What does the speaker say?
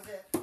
was it.